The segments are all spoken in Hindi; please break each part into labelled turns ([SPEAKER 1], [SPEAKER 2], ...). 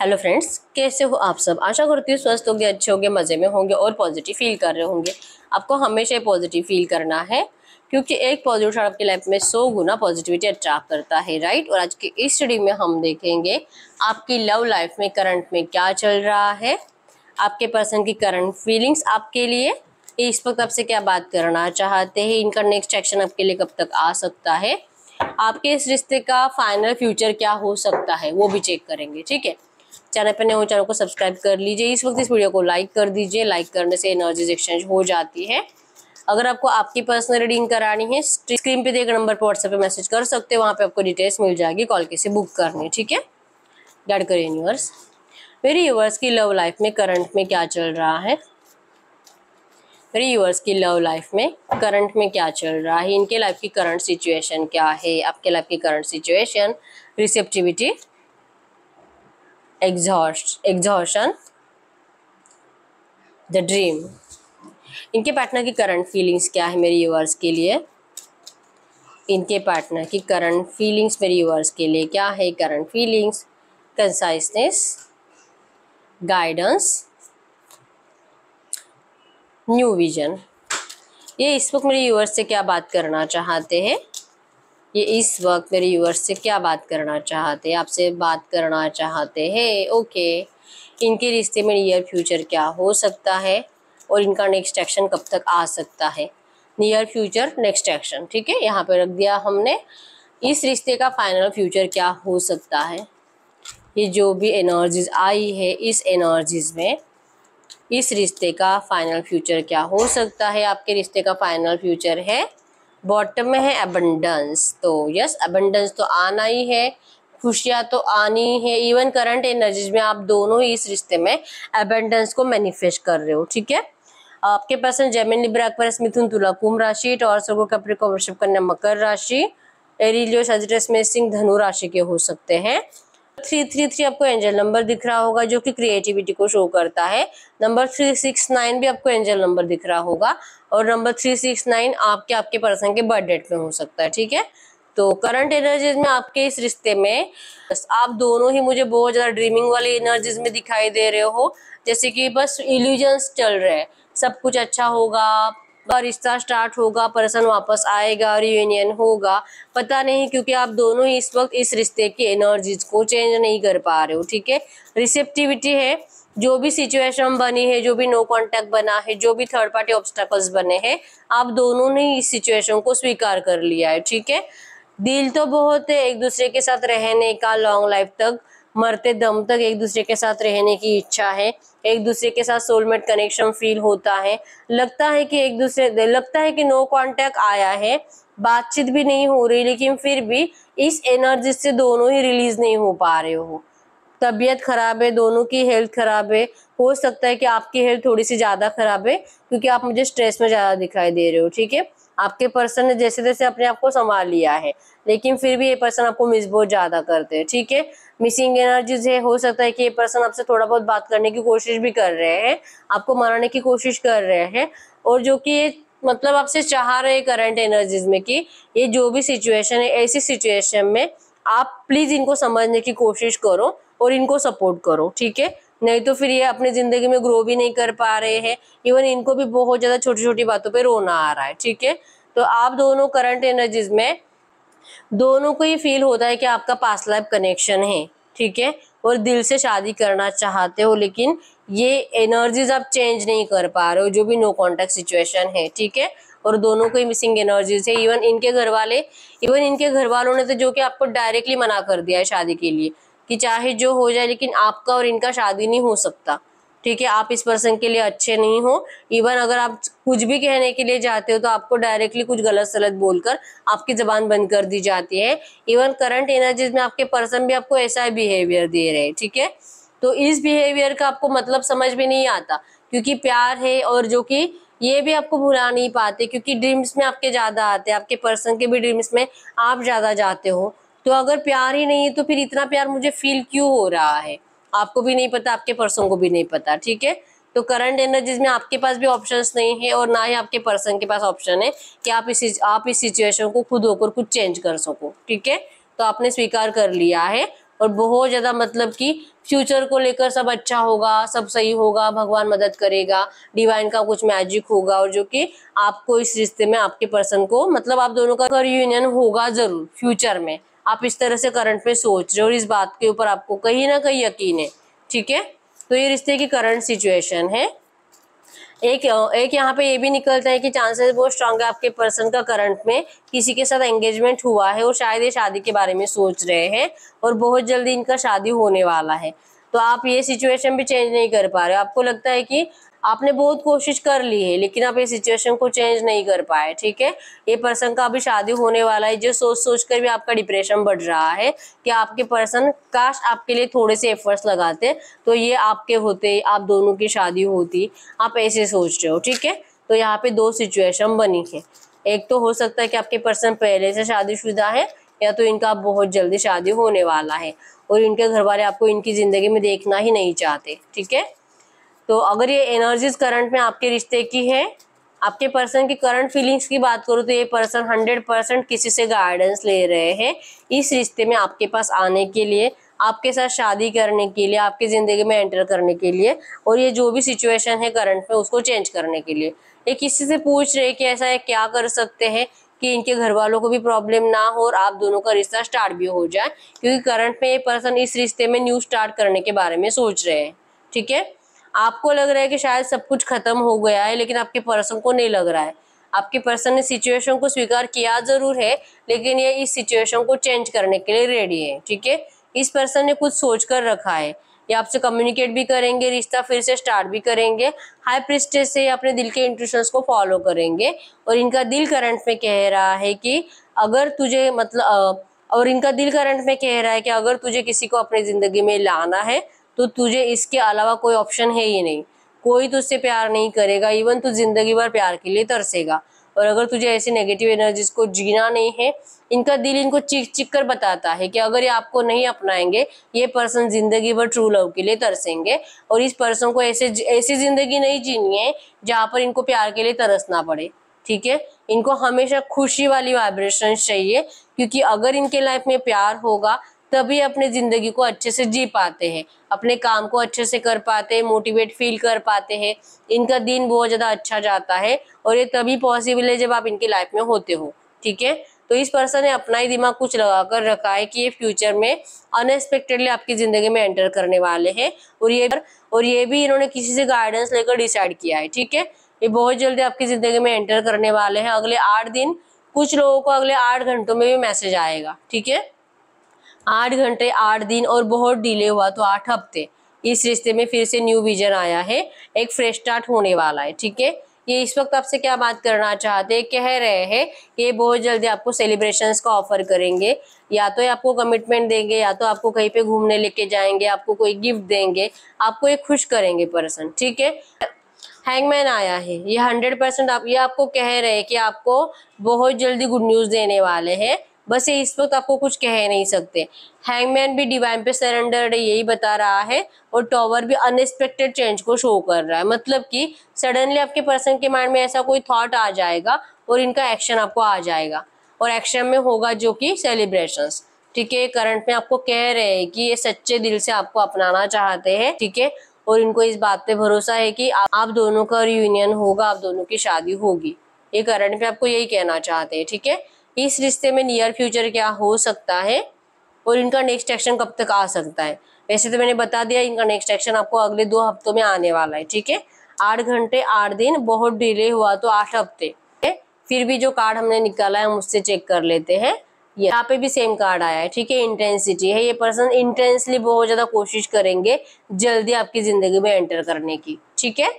[SPEAKER 1] हेलो फ्रेंड्स कैसे हो आप सब? आशा करती हूँ स्वस्थ होंगे, अच्छे होंगे, मज़े में होंगे और पॉजिटिव फील कर रहे होंगे। आपको हमेशा पॉजिटिव फील करना है, क्योंकि एक पॉजिटिव आपकी लाइफ में सौ गुना पॉजिटिविटी अट्रैक्ट करता है राइट और आज की इस स्टडी में हम देखेंगे आपकी लव लाइफ में करंट में क्या चल रहा है, आपके पर्सन की करंट फीलिंग्स आपके लिए, इस वक्त आपसे क्या बात करना चाहते हैं, इनका नेक्स्ट एक्शन आपके लिए कब तक आ सकता है, आपके इस रिश्ते का फाइनल फ्यूचर क्या हो सकता है, वो भी चेक करेंगे, ठीक है? चैनल पर नए हो, चैनल को सब्सक्राइब कर लीजिए। इस वक्त इस वीडियो को लाइक कर दीजिए। लाइक करने से एनर्जीज एक्सचेंज हो जाती है। अगर आपको आपकी पर्सनल रीडिंग करानी है, स्क्रीन पे देकर नंबर पर व्हाट्सएप पे मैसेज कर सकते हैं, वहाँ पे आपको डिटेल्स मिल जाएगी कॉल कैसे बुक करनी, ठीक है? गाइड करिए यूनिवर्स मेरी यूवर्स की लव लाइफ में करंट में क्या चल रहा है? मेरी यूवर्स की लव लाइफ में करंट में क्या चल रहा है? इनके लाइफ की करंट सिचुएशन क्या है? आपके लाइफ की current situation receptivity exhaustion the dream इनके पार्टनर की करंट फीलिंग्स क्या है मेरे यूवर्स के लिए? इनके पार्टनर की करंट फीलिंग्स मेरे यूवर्स के लिए क्या है? Current feelings conciseness guidance new vision ये इस वक्त मेरे यूवर्स से क्या बात करना चाहते हैं? ये इस वक्त मेरे यूवर्स से क्या बात करना चाहते हैं? आपसे बात करना चाहते हैं? ओके इनके रिश्ते में नियर फ्यूचर क्या हो सकता है? और इनका नेक्स्ट एक्शन कब तक आ सकता है? नियर फ्यूचर नेक्स्ट एक्शन ठीक है? यहाँ पे रख दिया हमने। इस रिश्ते का फाइनल फ्यूचर क्या हो सकता है? ये जो भी एनर्जीज आई है, इस एनर्जीज में इस रिश्ते का फाइनल फ्यूचर क्या हो सकता है? आपके रिश्ते का फाइनल फ्यूचर है। बॉटम में है अबंडेंस तो यस अबंडेंस तो आना ही है. खुशियाँ तो आनी है इवन करंट एनर्जीज में आप दोनों ही इस रिश्ते में अबेंडेंस को मैनिफेस्ट कर रहे हो. ठीक है? आपके पर्सन जैमिन लिब्रा पर मिथुन तुला कुंभ राशि टॉर्स को कपड़े वर्षिप कन्या मकर राशि. एरिलियो सजटस में सिंह धनु राशि के हो सकते हैं. थ्री थ्री थ्री आपको एंजल नंबर दिख रहा होगा जो कि क्रिएटिविटी को शो करता है. नंबर थ्री सिक्स नाइन भी आपको एंजल नंबर दिख रहा होगा. और नंबर थ्री सिक्स नाइन आपके आपके पर्सन के बर्थ डेट में हो सकता है, ठीक है? तो करंट एनर्जीज में आपके इस रिश्ते में आप दोनों ही मुझे बहुत ज़्यादा ड्रीमिंग वाली एनर्जीज में दिखाई दे रहे हो। जैसे कि बस इल्यूजन्स चल रहे हैं। सब कुछ अच्छा होगा रिश्ता स्टार्ट होगा, पर्सन वापस आएगा रियूनियन होगा। पता नहीं, क्योंकि आप दोनों ही इस वक्त इस रिश्ते की एनर्जीज को चेंज नहीं कर पा रहे हो, ठीक है? रिसेप्टिविटी है। जो भी सिचुएशन बनी है, जो भी नो कांटेक्ट बना है, जो भी थर्ड पार्टी ऑब्स्टेकल्स बने हैं, आप दोनों ने इस सिचुएशन को स्वीकार कर लिया है, ठीक है? दिल तो बहुत है एक दूसरे के साथ रहने का लॉन्ग लाइफ तक, मरते दम तक एक दूसरे के साथ रहने की इच्छा है, एक दूसरे के साथ सोलमेट कनेक्शन फील होता है, लगता है कि एक दूसरे, लगता है कि नो कांटेक्ट आया है, बातचीत भी नहीं हो रही, लेकिन फिर भी इस एनर्जी से दोनों ही रिलीज़ नहीं हो पा रहे हो। तबीयत खराब है, दोनों की हेल्थ खराब है। हो सकता है कि आपकी हेल्थ थोड़ी सी ज़्यादा खराब है, क्योंकि आप मुझे स्ट्रेस में ज़्यादा दिखाई दे रहे हो, ठीक है? आपके पर्सन ने जैसे जैसे अपने आप को संभाल लिया है, लेकिन फिर भी ये पर्सन आपको मिस बहुत ज़्यादा करते हैं, ठीक है? मिसिंग एनर्जीज है, हो सकता है कि ये पर्सन आपसे थोड़ा बहुत बात करने की कोशिश भी कर रहे हैं, आपको मनाने की कोशिश कर रहे हैं, और जो कि ये मतलब आपसे चाह रहे हैं करंट एनर्जीज में कि ये जो भी सिचुएशन है, ऐसी सिचुएशन में आप प्लीज़ इनको समझने की कोशिश करो और इनको सपोर्ट करो, ठीक है? नहीं तो फिर ये अपनी ज़िंदगी में ग्रो भी नहीं कर पा रहे हैं। इवन इनको भी बहुत ज़्यादा छोटी छोटी बातों पे रोना आ रहा है, ठीक है? तो आप दोनों करंट एनर्जीज में, दोनों को ये फील होता है कि आपका पास लाइफ कनेक्शन है, ठीक है? और दिल से शादी करना चाहते हो, लेकिन ये एनर्जीज आप चेंज नहीं कर पा रहे हो, जो भी नो कॉन्टेक्ट सिचुएशन है, ठीक है? और दोनों को ही मिसिंग एनर्जीज है। इवन इनके घर वाले इवन इनके घर वालों ने तो जो कि आपको डायरेक्टली मना कर दिया है शादी के लिए। कि चाहे जो हो जाए, लेकिन आपका और इनका शादी नहीं हो सकता। ठीक है, आप इस पर्सन के लिए अच्छे नहीं हो। इवन अगर आप कुछ भी कहने के लिए जाते हो तो आपको डायरेक्टली कुछ गलत सलत बोलकर आपकी जबान बंद कर दी जाती है। इवन करंट एनर्जीज में आपके पर्सन भी आपको ऐसा बिहेवियर दे रहे हैं, ठीक है? तो इस बिहेवियर का आपको मतलब समझ में नहीं आता, क्योंकि प्यार है और जो कि ये भी आपको भुला नहीं पाते, क्योंकि ड्रीम्स में आपके ज़्यादा आते हैं। आपके पर्सन के भी ड्रीम्स में आप ज़्यादा जाते हो। तो अगर प्यार ही नहीं है तो फिर इतना प्यार मुझे फील क्यों हो रहा है? आपको भी नहीं पता, आपके पर्सन को भी नहीं पता, ठीक है? तो करंट एनर्जीज में आपके पास भी ऑप्शंस नहीं है और ना ही आपके पर्सन के पास ऑप्शन है कि आप इस आप इस सिचुएशन को खुद होकर कुछ चेंज कर सको, ठीक है? तो आपने स्वीकार कर लिया है और बहुत ज़्यादा मतलब कि फ्यूचर को लेकर सब अच्छा होगा, सब सही होगा, भगवान मदद करेगा डिवाइन का कुछ मैजिक होगा और जो कि आपको इस रिश्ते में आपके पर्सन को मतलब आप दोनों का यूनियन होगा ज़रूर फ्यूचर में। आप इस तरह से करंट में सोच रहे हो और इस बात के ऊपर आपको कहीं ना कहीं यकीन है, ठीक है? तो ये रिश्ते की करंट सिचुएशन है। एक एक यहाँ पे ये भी निकलता है कि चांसेस बहुत स्ट्रांग है आपके पर्सन का करंट में किसी के साथ एंगेजमेंट हुआ है और शायद ये शादी के बारे में सोच रहे हैं और बहुत जल्दी इनका शादी होने वाला है। तो आप ये सिचुएशन भी चेंज नहीं कर पा रहे आपको लगता है कि आपने बहुत कोशिश कर ली है, लेकिन आप ये सिचुएशन को चेंज नहीं कर पाए, ठीक है? ये पर्सन का अभी शादी होने वाला है। जो सोच सोच कर भी आपका डिप्रेशन बढ़ रहा है कि आपके पर्सन काश आपके लिए थोड़े से एफर्ट्स लगाते तो ये आपके होते, आप दोनों की शादी होती। आप ऐसे सोच रहे हो, ठीक है? तो यहाँ पे दो सिचुएशन बनी है। एक तो हो सकता है कि आपके पर्सन पहले से शादीशुदा है या तो इनका बहुत जल्दी शादी होने वाला है और इनके घर वाले आपको इनकी ज़िंदगी में देखना ही नहीं चाहते, ठीक है? तो अगर ये एनर्जीज करंट में आपके रिश्ते की है, आपके पर्सन की करंट फीलिंग्स की बात करूँ तो ये पर्सन हंड्रेड परसेंट किसी से गाइडेंस ले रहे हैं इस रिश्ते में आपके पास आने के लिए, आपके साथ शादी करने के लिए, आपकी ज़िंदगी में एंटर करने के लिए और ये जो भी सिचुएशन है करंट में उसको चेंज करने के लिए। ये किसी से पूछ रहे कि ऐसा है, क्या कर सकते हैं? कि इनके घर वालों को भी प्रॉब्लम ना हो और आप दोनों का रिश्ता स्टार्ट भी हो जाए, क्योंकि करंट में ये पर्सन इस रिश्ते में न्यू स्टार्ट करने के बारे में सोच रहे हैं, ठीक है? आपको लग रहा है कि शायद सब कुछ खत्म हो गया है, लेकिन आपके पर्सन को नहीं लग रहा है। आपके पर्सन ने सिचुएशन को स्वीकार किया ज़रूर है, लेकिन ये इस सिचुएशन को चेंज करने के लिए रेडी है, ठीक है? इस पर्सन ने कुछ सोच कर रखा है। ये आपसे कम्युनिकेट भी करेंगे, रिश्ता फिर से स्टार्ट भी करेंगे। हाई प्रिस्टेज से अपने दिल के इंट्यूशंस को फॉलो करेंगे। और इनका दिल करंट में कह रहा है कि अगर तुझे मतलब और इनका दिल करंट में कह रहा है कि अगर तुझे किसी को अपनी ज़िंदगी में लाना है तो तुझे इसके अलावा कोई ऑप्शन है ही नहीं। कोई तुझसे प्यार नहीं करेगा इवन तू ज़िंदगी भर प्यार के लिए तरसेगा। और अगर तुझे ऐसी नेगेटिव एनर्जीज को जीना नहीं है, इनका दिल इनको चिक चिक कर बताता है कि अगर ये आपको नहीं अपनाएँगे, ये पर्सन ज़िंदगी भर ट्रू लव के लिए तरसेंगे और इस पर्सन को ऐसे ऐसी ज़िंदगी नहीं जीनी है, जहाँ पर इनको प्यार के लिए तरसना पड़े, ठीक है? इनको हमेशा खुशी वाली वाइब्रेशन चाहिए, क्योंकि अगर इनके लाइफ में प्यार होगा तभी अपने ज़िंदगी को अच्छे से जी पाते हैं, अपने काम को अच्छे से कर पाते हैं मोटिवेट फील कर पाते हैं। इनका दिन बहुत ज़्यादा अच्छा जाता है और ये तभी पॉसिबल है जब आप इनकी लाइफ में होते हो, ठीक है? तो इस पर्सन ने अपना ही दिमाग कुछ लगा कर रखा है कि ये फ्यूचर में अनएक्सपेक्टेडली आपकी ज़िंदगी में एंटर करने वाले हैं और ये और ये भी इन्होंने किसी से गाइडेंस लेकर डिसाइड किया है, ठीक है? ये बहुत जल्दी आपकी ज़िंदगी में एंटर करने वाले हैं। अगले आठ दिन कुछ लोगों को अगले आठ घंटों में भी मैसेज आएगा, ठीक है? आठ घंटे, आठ दिन और बहुत डिले हुआ तो आठ हफ़्ते। इस रिश्ते में फिर से न्यू विजन आया है, एक फ्रेश स्टार्ट होने वाला है, ठीक है? ये इस वक्त आपसे क्या बात करना चाहते हैं? कह रहे हैं कि ये बहुत जल्दी आपको सेलिब्रेशंस का ऑफ़र करेंगे। या तो आपको कमिटमेंट देंगे, या तो आपको कहीं पे घूमने लेके जाएँगे, आपको कोई गिफ्ट देंगे, आपको एक खुश करेंगे पर्सन ठीक है? हैंगमैन आया है, ये हंड्रेड परसेंट आप, ये आपको कह रहे हैं कि आपको बहुत जल्दी गुड न्यूज़ देने वाले हैं। बस ये इस वक्त आपको कुछ कह नहीं सकते। हैंगमैन भी डिवाइन पे सरेंडर यही बता रहा है और टॉवर भी अनएक्सपेक्टेड चेंज को शो कर रहा है। मतलब कि सडनली आपके पर्सन के माइंड में ऐसा कोई थॉट आ जाएगा और इनका एक्शन आपको आ जाएगा। और एक्शन में होगा जो कि सेलिब्रेशन ठीक है करंट में आपको कह रहे हैं कि ये सच्चे दिल से आपको अपनाना चाहते हैं। ठीक है, और इनको इस बात पे भरोसा है कि आप दोनों का रियूनियन होगा, आप दोनों की शादी होगी। ये करंट में आपको यही कहना चाहते हैं। ठीक है इस रिश्ते में नियर फ्यूचर क्या हो सकता है और इनका नेक्स्ट एक्शन कब तक आ सकता है? वैसे तो मैंने बता दिया, इनका नेक्स्ट एक्शन आपको अगले दो हफ्तों में आने वाला है, ठीक है? आठ घंटे, आठ दिन, बहुत डिले हुआ तो आठ हफ़्ते फिर भी जो कार्ड हमने निकाला है, हम उससे चेक कर लेते हैं। यहाँ पे भी सेम कार्ड आया है, ठीक है? इंटेंसिटी है, ये पर्सन इंटेंसली बहुत ज़्यादा कोशिश करेंगे जल्दी आपकी ज़िंदगी में एंटर करने की, ठीक है?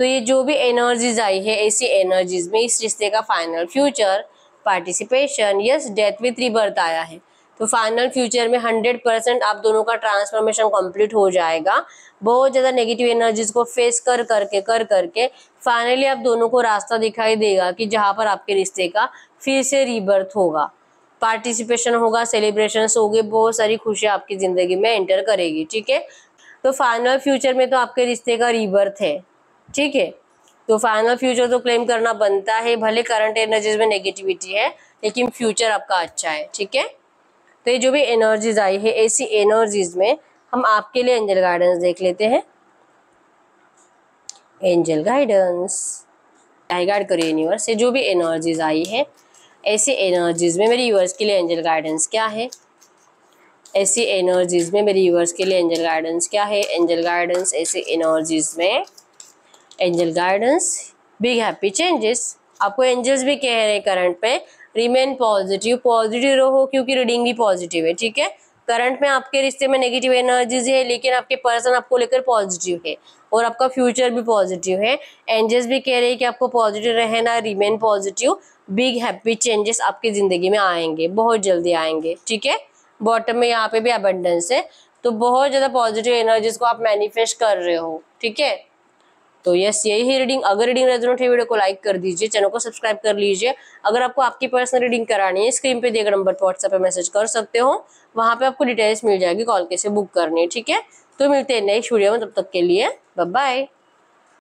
[SPEAKER 1] तो ये जो भी एनर्जीज आई है, ऐसी एनर्जीज में इस रिश्ते का final future participation, yes, death with rebirth आया है। तो फाइनल फ्यूचर में हंड्रेड परसेंट आप दोनों का ट्रांसफॉर्मेशन कंप्लीट हो जाएगा। बहुत ज़्यादा नेगेटिव एनर्जीज को फेस कर करके कर करके फाइनली आप दोनों को रास्ता दिखाई देगा कि जहाँ पर आपके रिश्ते का फिर से रीबर्थ होगा। पार्टिसिपेशन होगा सेलिब्रेशन होंगे, बहुत सारी खुशियाँ आपकी ज़िंदगी में एंटर करेगी, ठीक है? तो फाइनल फ्यूचर में तो आपके रिश्ते का रीबर्थ है, ठीक है? तो फाइनल फ्यूचर तो क्लेम करना बनता है, भले करंट एनर्जीज में नेगेटिविटी है, लेकिन फ्यूचर आपका अच्छा है, ठीक है? तो ये जो भी एनर्जीज आई है, ऐसी एनर्जीज में हम आपके लिए एंजल गाइडेंस देख लेते हैं। एंजल गाइडेंस गाइड करो यूनिवर्स से, जो भी एनर्जीज आई है, ऐसी एनर्जीज में मेरे यूवर्स के लिए एंजल गाइडेंस क्या है? ऐसी एनर्जीज में मेरे यूवर्स के लिए एंजल गाइडेंस क्या है? एंजल गाइडेंस ऐसी एनर्जीज में angel guidance big happy changes आपको एंजल्स भी कह रहे हैं करंट पे रिमेन पॉजिटिव पॉजिटिव रहो क्योंकि रीडिंग भी पॉजिटिव है, ठीक है? करंट में आपके रिश्ते में नेगेटिव एनर्जीज है, लेकिन आपके पर्सन आपको लेकर पॉजिटिव है और आपका फ्यूचर भी पॉजिटिव है। एंजल्स भी कह रहे हैं कि आपको पॉजिटिव रहना remain positive big happy changes आपकी ज़िंदगी में आएँगे, बहुत जल्दी आएँगे, ठीक है? बॉटम में यहाँ पे भी अबंडेंस है तो बहुत ज़्यादा पॉजिटिव एनर्जीज को आप मैनिफेस्ट कर रहे हो, ठीक है? तो यस यही है रीडिंग अगर रीडिंग रेजोनेट है वीडियो को लाइक कर दीजिए चैनल को सब्सक्राइब कर लीजिए। अगर आपको आपकी पर्सनल रीडिंग करानी है स्क्रीन पे दिए गए नंबर पर व्हाट्सएप पे मैसेज कर सकते हो। वहाँ पे आपको डिटेल्स मिल जाएगी कॉल कैसे बुक करनी है, ठीक है? तो मिलते हैं नेक्स्ट वीडियो में, तब तक के लिए बाय